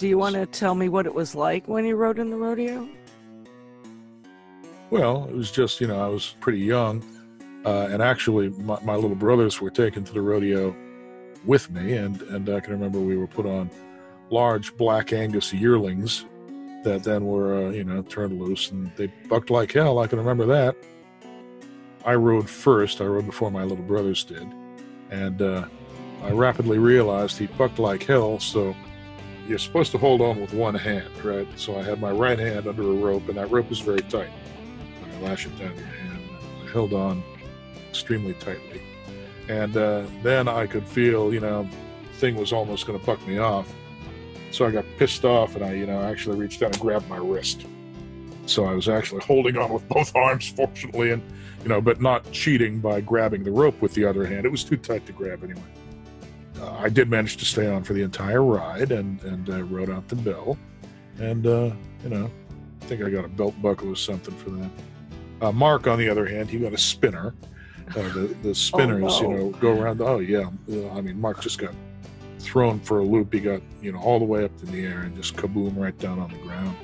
Do you want to tell me what it was like when you rode in the rodeo? Well, it was just, you know, I was pretty young. Uh, and actually, my, my, little brothers were taken to the rodeo with me. And, and I can remember we were put on large black Angus yearlings that then were, uh, you know, turned loose and they bucked like hell. I can remember that. I rode first. I rode before my little brothers did. And uh, I rapidly realized he bucked like hell. So you're supposed to hold on with one hand, right? So I had my right hand under a rope, and that rope was very tight. I lash it down your hand. I held on extremely tightly. And uh, then I could feel, you know, thing was almost going to buck me off. So I got pissed off and I, you know, actually reached down and grabbed my wrist. So I was actually holding on with both arms, fortunately, and, you know, but not cheating by grabbing the rope with the other hand. It was too tight to grab anyway. Uh, I did manage to stay on for the entire ride and, and uh, rode out the bill, And, uh, you know, I think I got a belt buckle or something for that. Uh, Mark, on the other hand, he got a spinner. Uh, the the spinners, oh, no. you know, go around. The, oh yeah, I mean, Mark just got thrown for a loop. He got you know all the way up in the air and just kaboom right down on the ground.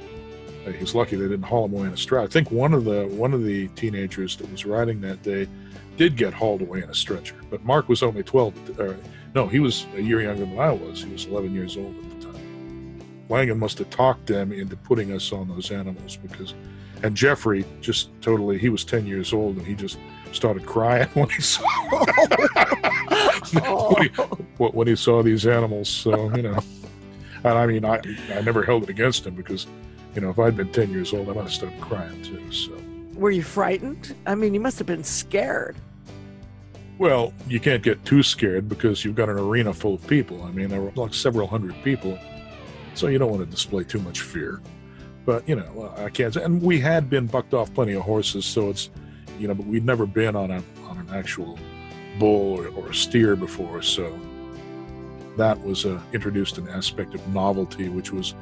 Uh, he was lucky they didn't haul him away in a stretcher. I think one of the one of the teenagers that was riding that day did get hauled away in a stretcher, but Mark was only twelve. Or, no, he was a year younger than I was. He was eleven years old at the time. Langan must have talked them into putting us on those animals because and Jeffrey just totally, he was 10 years old and he just started crying when he saw, when, he, when he saw these animals. So, you know, and I mean, I, I never held it against him because, you know, if I'd been 10 years old, I might have started crying too. So, were you frightened? I mean, you must have been scared. Well, you can't get too scared because you've got an arena full of people. I mean, there were like several hundred people. So you don't want to display too much fear. But you know, I can't. And we had been bucked off plenty of horses, so it's you know, but we'd never been on a on an actual bull or, or a steer before, so that was uh, introduced an aspect of novelty, which was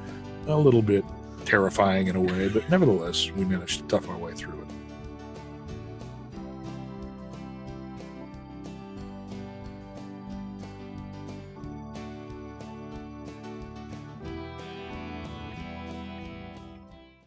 a little bit terrifying in a way, but nevertheless, we managed to tough our way through it.